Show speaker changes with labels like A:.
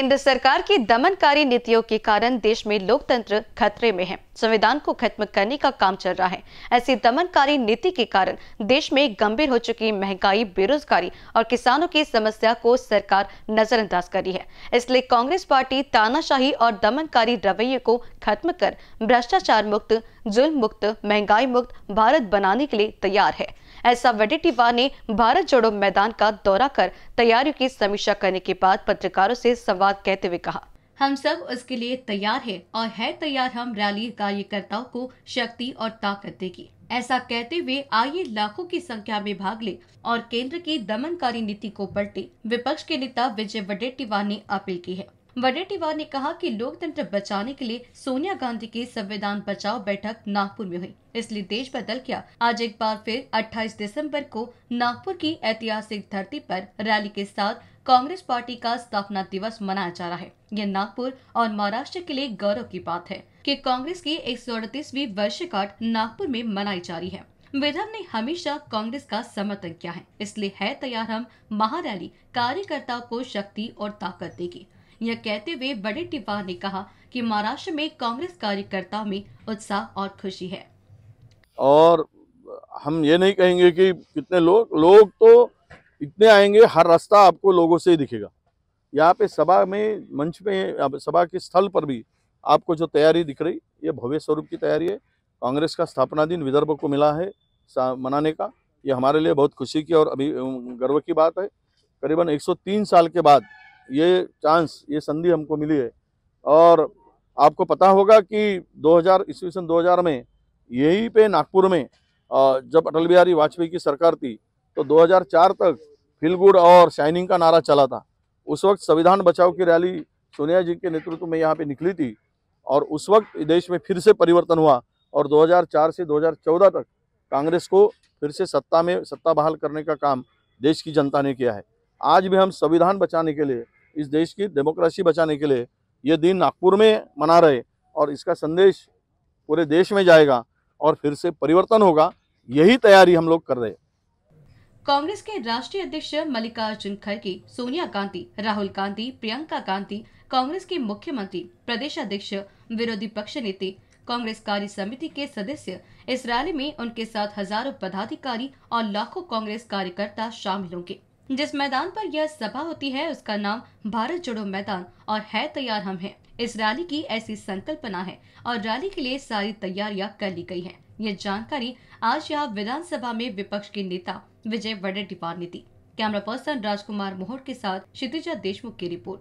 A: केंद्र सरकार की दमनकारी नीतियों के कारण देश में लोकतंत्र खतरे में है। संविधान को खत्म करने का काम चल रहा है। ऐसी दमनकारी नीति के कारण देश में गंभीर हो चुकी महँगाई, बेरोजगारी और किसानों की समस्या को सरकार नजरअंदाज कर रही है। इसलिए कांग्रेस पार्टी तानाशाही और दमनकारी रवैये को खत्म कर भ्रष्टाचार मुक्त जुल्म मुक्त महँगाई मुक्त भारत बनाने के लिए तैयार है। ऐसा वडेट्टीवार ने भारत जोड़ो मैदान का दौरा कर तैयारियों की समीक्षा करने के बाद पत्रकारों से संवाद कहते हुए कहा।
B: हम सब उसके लिए तैयार है और है तैयार हम रैली कार्यकर्ताओं को शक्ति और ताकत देगी। ऐसा कहते हुए आइए लाखों की संख्या में भाग ले और केंद्र की दमनकारी नीति को पलटे। विपक्ष के नेता विजय वडेट्टीवार ने अपील की है। वडेट्टीवार ने कहा कि लोकतंत्र बचाने के लिए सोनिया गांधी की संविधान बचाओ बैठक नागपुर में हुई। इसलिए देश बदल गया। आज एक बार फिर 28 दिसंबर को नागपुर की ऐतिहासिक धरती पर रैली के साथ कांग्रेस पार्टी का स्थापना दिवस मनाया जा रहा है। यह नागपुर और महाराष्ट्र के लिए गौरव की बात है कि कांग्रेस की एक सौ वर्षगांठ नागपुर में मनाई जा रही है। विधव ने हमेशा कांग्रेस का समर्थन किया है। इसलिए है तैयार हम महारैली, कार्यकर्ताओं को शक्ति और ताकत देगी। यह कहते हुए बड़े टिवार ने कहा कि महाराष्ट्र में कांग्रेस कार्यकर्ताओं में उत्साह और खुशी है।
C: और हम ये नहीं कहेंगे कि कितने लोग लोग तो इतने आएँगे, हर रास्ता आपको लोगों से ही दिखेगा। यहाँ पे सभा में, मंच में सभा के स्थल पर भी आपको जो तैयारी दिख रही, ये भव्य स्वरूप की तैयारी है। कांग्रेस का स्थापना दिन विदर्भ को मिला है मनाने का। ये हमारे लिए बहुत खुशी की और अभी गर्व की बात है। करीबन 103 साल के बाद ये चांस, ये संधि हमको मिली है। और आपको पता होगा कि 2000 ईस्वी सन 2000 में, यहीं पे नागपुर में जब अटल बिहारी वाजपेयी की सरकार थी तो 2004 तक फील गुड और शाइनिंग का नारा चला था। उस वक्त संविधान बचाओ की रैली सोनिया जी के नेतृत्व में यहाँ पे निकली थी और उस वक्त देश में फिर से परिवर्तन हुआ और 2004 से 2014 तक कांग्रेस को फिर से सत्ता में, सत्ता बहाल करने का काम देश की जनता ने किया है। आज भी हम संविधान बचाने के लिए इस देश की डेमोक्रेसी बचाने के लिए ये दिन नागपुर में मना रहे और इसका संदेश पूरे देश में जाएगा और फिर से परिवर्तन होगा, यही तैयारी हम लोग कर रहे
B: कांग्रेस के राष्ट्रीय अध्यक्ष मल्लिकार्जुन खड़गे, सोनिया गांधी, राहुल गांधी, प्रियंका गांधी, कांग्रेस के मुख्यमंत्री प्रदेश अध्यक्ष विरोधी पक्ष नेता, कांग्रेस कार्य समिति के सदस्य, इस रैली में उनके साथ हज़ारों पदाधिकारी और लाखों कांग्रेस कार्यकर्ता शामिल होंगे। जिस मैदान पर यह सभा होती है, उसका नाम भारत जोड़ो मैदान और है तैयार हम हैं। इस रैली की ऐसी संकल्पना है और रैली के लिए सारी तैयारियाँ कर ली गई है। ये जानकारी आज यहाँ विधानसभा में विपक्ष के नेता विजय वडेट्टीवार ने दी। कैमरा पर्सन राजकुमार मोहर के साथ क्षितिजा देशमुख की रिपोर्ट।